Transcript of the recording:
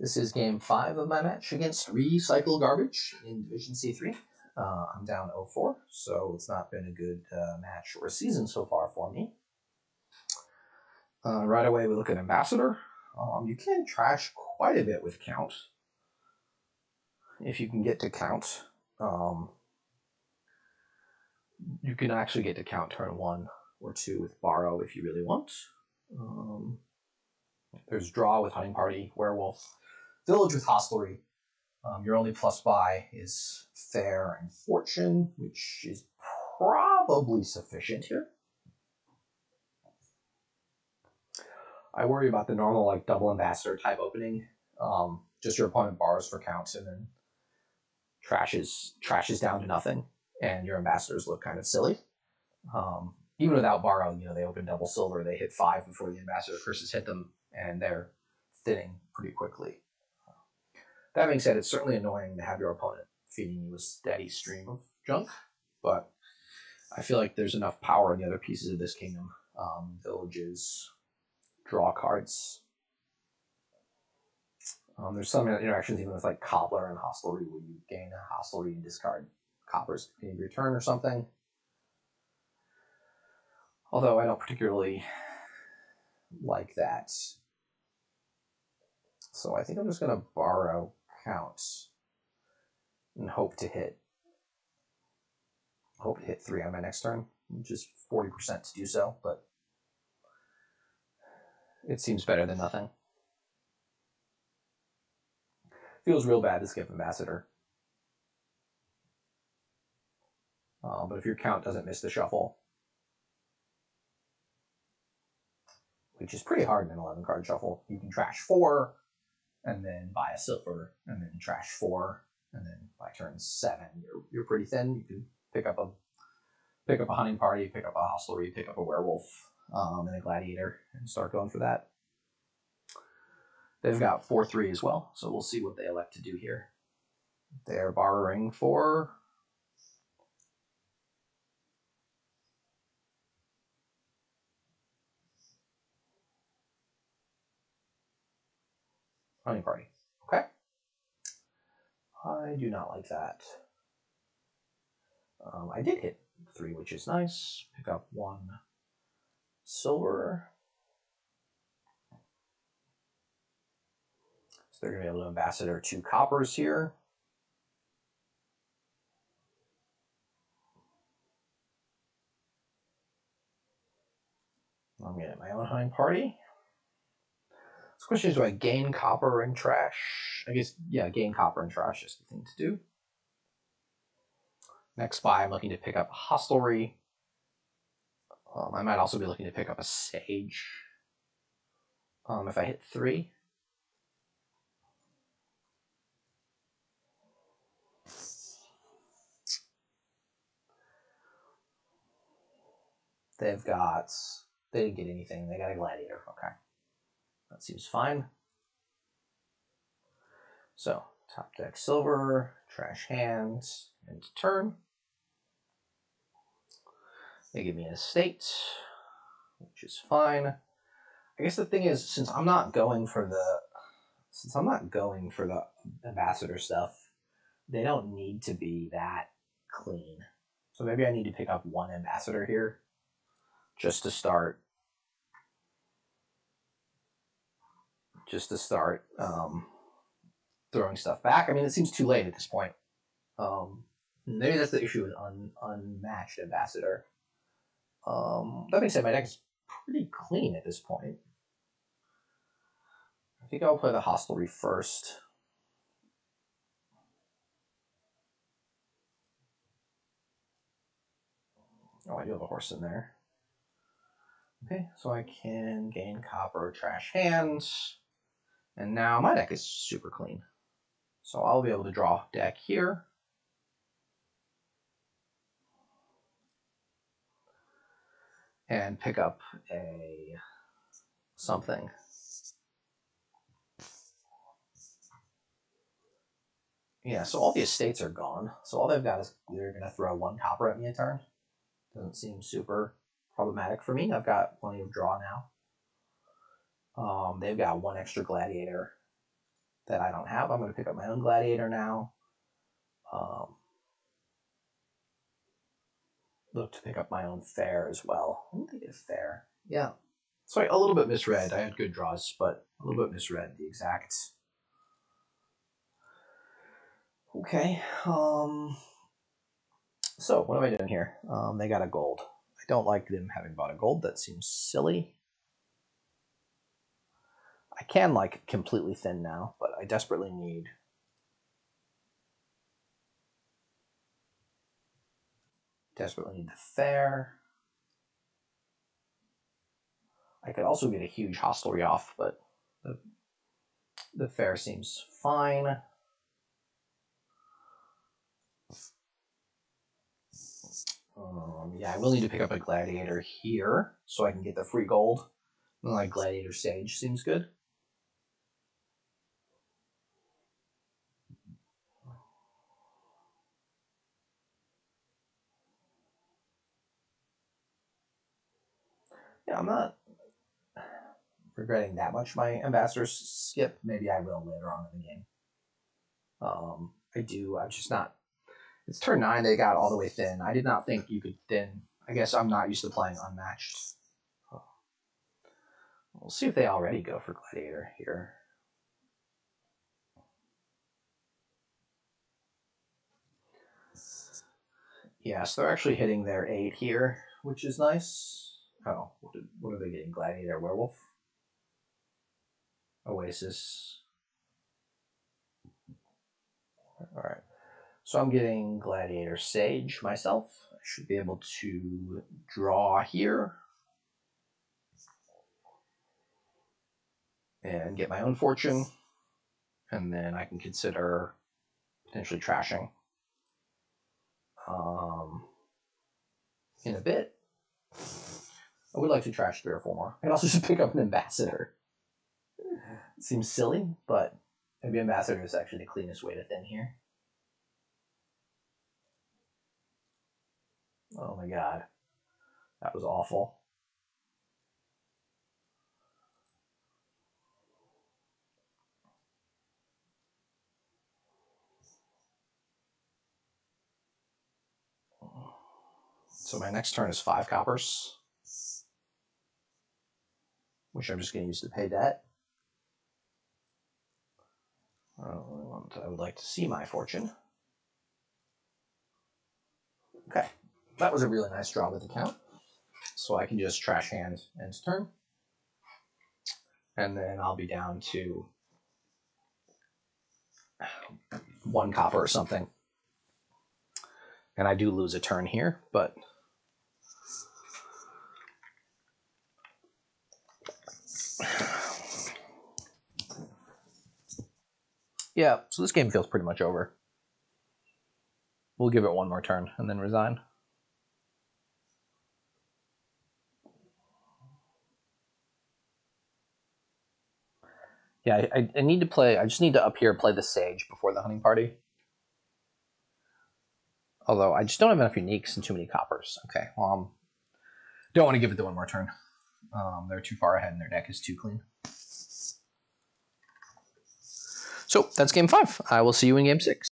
This is game five of my match against Recycle Garbage in Division C3. Uh, I'm down 0-4, so it's not been a good uh, match or season so far for me. Uh, right away, we look at Ambassador. Um, you can trash quite a bit with Count. If you can get to Count, um, you can actually get to Count turn one or two with Borrow if you really want. Um, there's Draw with Hunting Party, Werewolf, Village with Hostelry. Um, your only plus buy is Fair and Fortune, which is probably sufficient here. I worry about the normal like double ambassador type opening. Um, just your opponent borrows for counts and then trashes trashes down to nothing, and your ambassadors look kind of silly. Um, even without borrow, you know they open double silver, they hit five before the ambassador curses hit them, and they're thinning pretty quickly. That being said, it's certainly annoying to have your opponent feeding you a steady stream of junk, but I feel like there's enough power in the other pieces of this kingdom. Um, villages, draw cards. Um, there's some interactions even with like Cobbler and Hostelry where you gain a Hostelry and discard coppers in your turn or something. Although I don't particularly like that. So I think I'm just going to borrow counts and hope to hit hope to hit three on my next turn, which is 40% to do so, but it seems better than nothing. Feels real bad to skip Ambassador. Uh, but if your count doesn't miss the shuffle, which is pretty hard in an 11 card shuffle, you can trash four and then buy a silver and then trash four and then by turn seven you're, you're pretty thin. You can pick up a pick up a hunting party, pick up a hostelry, pick up a werewolf, um, and a gladiator and start going for that. They've got 4 3 as well, so we'll see what they elect to do here. They're borrowing for. Hunting party. Okay. I do not like that. Um, I did hit three, which is nice. Pick up one silver. So they're going to be able to ambassador two coppers here. I'm getting my own hunting party. Question is do I gain copper and trash? I guess, yeah, gain copper and trash is the thing to do. Next buy, I'm looking to pick up a hostelry. Um, I might also be looking to pick up a sage. Um, if I hit three. They've got, they didn't get anything. They got a gladiator. Okay. That seems fine. So, top deck silver, trash hands, and turn. They give me an estate, which is fine. I guess the thing is, since I'm not going for the, since I'm not going for the ambassador stuff, they don't need to be that clean. So maybe I need to pick up one ambassador here just to start just to start um, throwing stuff back. I mean, it seems too late at this point. Um, maybe that's the issue with un, unmatched ambassador. Um, that being said, my deck is pretty clean at this point. I think I'll play the hostelry first. Oh, I do have a horse in there. Okay, so I can gain copper, trash hands, and now my deck is super clean. So I'll be able to draw deck here. And pick up a something. Yeah, so all the estates are gone. So all they've got is they're going to throw one copper at me a turn. Doesn't seem super problematic for me. I've got plenty of draw now. Um, they've got one extra gladiator. that I don't have. I'm going to pick up my own gladiator now. Um, look to pick up my own fair as well. I think it's fair. Yeah. Sorry, a little bit misread. I had good draws, but a little bit misread the exact. Okay. Um. So what am I doing here? Um, they got a gold. I don't like them having bought a gold. That seems silly. I can like completely thin now, but I desperately need desperately need the fair. I could also get a huge hostelry off, but the, the fair seems fine. Um, yeah, I will need to pick up a gladiator here so I can get the free gold. Like gladiator sage seems good. Yeah, I'm not regretting that much my ambassador skip. Maybe I will later on in the game. Um, I do. I'm just not. It's turn nine. They got all the way thin. I did not think you could thin. I guess I'm not used to playing unmatched. We'll see if they already go for gladiator here. Yes, they're actually hitting their eight here, which is nice. Oh, what, did, what are they getting? Gladiator, werewolf, oasis. All right. So I'm getting gladiator sage myself. I should be able to draw here and get my own fortune, and then I can consider potentially trashing um, in a bit. I would like to trash three or four more. I could also just pick up an ambassador. It seems silly, but maybe ambassador is actually the cleanest way to thin here. Oh my god. That was awful. So my next turn is five coppers which I'm just going to use to pay debt. I would like to see my fortune. Okay, that was a really nice draw with the count. So I can just trash hand and turn. And then I'll be down to one copper or something. And I do lose a turn here, but Yeah, so this game feels pretty much over. We'll give it one more turn and then resign. Yeah, I, I need to play. I just need to up here play the Sage before the hunting party. Although I just don't have enough uniques and too many coppers. Okay, well, um, don't want to give it the one more turn. Um, they're too far ahead and their deck is too clean. So that's game five. I will see you in game six.